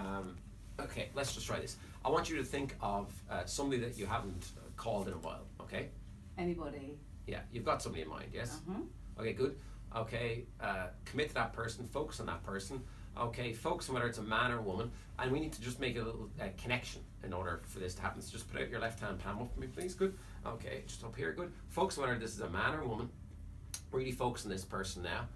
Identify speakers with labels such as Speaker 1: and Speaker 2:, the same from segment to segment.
Speaker 1: Um, okay, let's just try this. I want you to think of uh, somebody that you haven't uh, called in a while. Okay.
Speaker 2: Anybody?
Speaker 1: Yeah, you've got somebody in mind. Yes.
Speaker 2: Uh-huh.
Speaker 1: Okay, good. Okay, uh, commit to that person. Focus on that person. Okay, focus on whether it's a man or a woman, and we need to just make a little uh, connection in order for this to happen. So just put out your left hand palm up for me, please. Good. Okay, just up here. Good. Focus on whether this is a man or a woman. Really focus on this person now,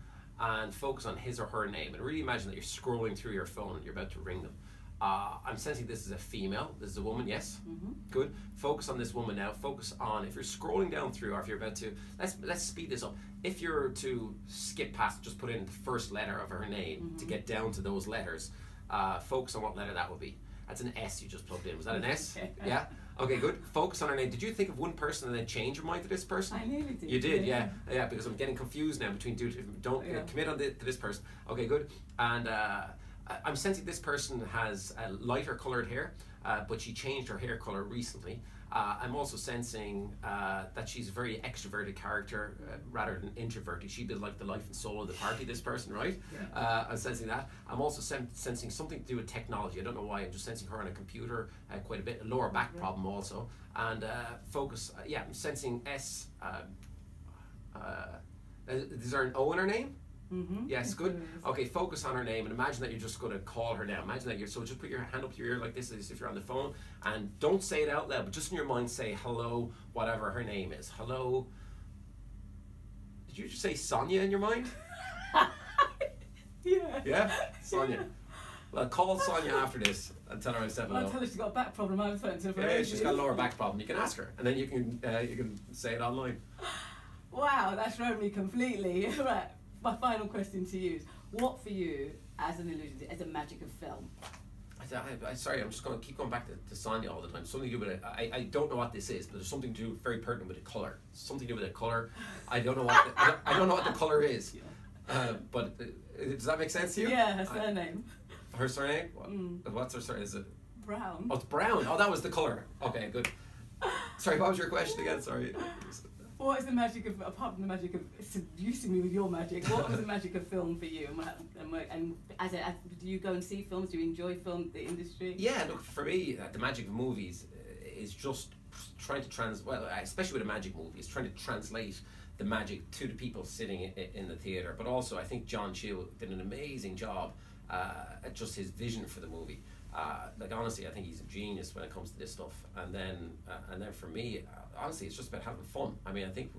Speaker 1: and focus on his or her name. And really imagine that you're scrolling through your phone and you're about to ring them. Uh, I'm sensing this is a female. This is a woman. Yes.
Speaker 2: Mm-hmm.
Speaker 1: Good. Focus on this woman now. Focus on if you're scrolling down through, or if you're about to let's let's speed this up. If you're to skip past, just put in the first letter of her name to get down to those letters. Uh, focus on what letter that would be. That's an S you just plugged in. Was that an S? yeah. Okay. Good. Focus on her name. Did you think of one person and then change your mind to this person?
Speaker 2: I nearly did.
Speaker 1: You did, yeah, yeah. Because I'm getting confused now between two. Don't
Speaker 2: Yeah.
Speaker 1: commit on the, to this person. Okay, good. And uh, I'm sensing this person has a lighter colored hair, uh, but she changed her hair color recently. Uh, I'm also sensing uh, that she's a very extroverted character uh, rather than introverted. She'd be like the life and soul of the party. This person, right?
Speaker 2: Yeah.
Speaker 1: Uh, I'm sensing that. I'm also sen- sensing something to do with technology. I don't know why. I'm just sensing her on a computer uh, quite a bit. A lower back
Speaker 2: Yeah.
Speaker 1: problem also. And uh, focus. Uh, yeah, I'm sensing S. Is there an O in her name?
Speaker 2: Mm-hmm.
Speaker 1: Yes, good. Okay, focus on her name and imagine that you're just going to call her now. Imagine that you're so just put your hand up to your ear like this as if you're on the phone and don't say it out loud, but just in your mind say hello, whatever her name is. Hello. Did you just say Sonia in your mind?
Speaker 2: yeah.
Speaker 1: Yeah, Sonia. Well, call Sonia after this and tell her I said
Speaker 2: Well, I'll tell her she's got a back problem. I phoned to her for
Speaker 1: Yeah, she's got a lower back problem. You can ask her, and then you can uh, you can say it online.
Speaker 2: Wow, that's thrown me completely. right. My final question to you is: What for you, as an illusion, as a magic of film?
Speaker 1: I, I, I, sorry, I'm just going to keep going back to, to Sonia all the time. Something to do with it. I, I don't know what this is, but there's something to do very pertinent with the color. Something to do with the color. I don't know what the, I, don't, I don't know what the color is. Uh, but uh, does that make sense to you?
Speaker 2: Yeah, her
Speaker 1: I-
Speaker 2: surname.
Speaker 1: her surname. What-
Speaker 2: Mm.
Speaker 1: What's her surname? Is it?
Speaker 2: Brown.
Speaker 1: Oh, it's brown. Oh, that was the color. Okay, good. Sorry, what was your question again? Sorry.
Speaker 2: What is the magic of, apart from the magic of seducing me with your magic, what was the magic of film for you? And, and, as a, as, do you go and see films? Do you enjoy film, the industry?
Speaker 1: Yeah, look for me, uh, the magic of movies uh, is just trying to trans. Well, especially with a magic movie, is trying to translate the magic to the people sitting in, the theater. But also, I think Jon Chu did an amazing job uh, at just his vision for the movie. Uh, like honestly, I think he's a genius when it comes to this stuff. And then, uh, and then for me, uh, honestly, it's just about having fun. I mean, I think,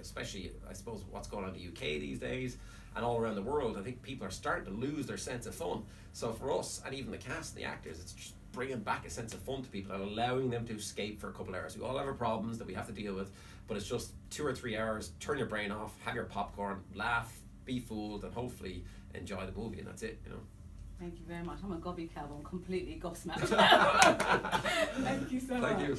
Speaker 1: especially, I suppose, what's going on in the UK these days and all around the world, I think people are starting to lose their sense of fun. So for us, and even the cast and the actors, it's just bringing back a sense of fun to people and allowing them to escape for a couple of hours. We all have our problems that we have to deal with, but it's just two or three hours. Turn your brain off, have your popcorn, laugh, be fooled, and hopefully enjoy the movie. And that's it. You know.
Speaker 2: Thank you very much. I'm a gobby cow. I'm completely gobsmacked. Thank you so
Speaker 1: Thank
Speaker 2: much.
Speaker 1: you.